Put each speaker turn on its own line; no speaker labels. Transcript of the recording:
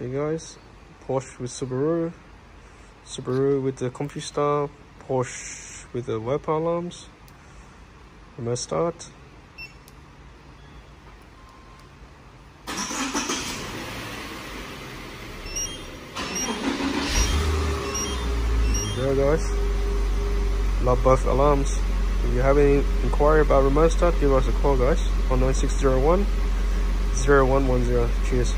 Okay guys, Porsche with Subaru, Subaru with the CompuStar, Porsche with the Viper alarms, remote start. There guys, love both alarms. If you have any inquiry about remote start, give us a call guys on 9601 0110. Cheers.